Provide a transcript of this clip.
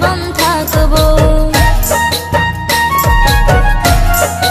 bantak zabo